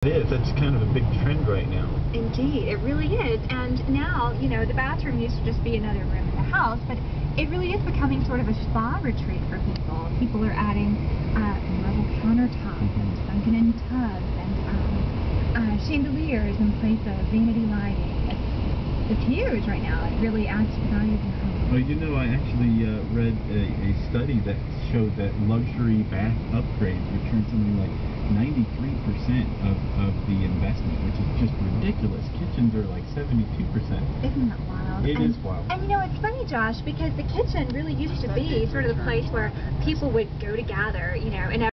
It is. That's kind of a big trend right now. Indeed, it really is. And now, you know, the bathroom used to just be another room in the house, but it really is becoming sort of a spa retreat for people. People are adding uh, marble countertops and sunken in tubs and um, uh, chandeliers in place of vanity lighting. It's, it's huge right now. It really adds to the value of your home. Well, you know, I actually uh, read study that showed that luxury bath upgrades return something like 93% of, of the investment, which is just ridiculous. Kitchens are like 72%. Isn't that wild? It and, is wild. And you know, it's funny, Josh, because the kitchen really used to be sort of the place where people would go to gather, you know, and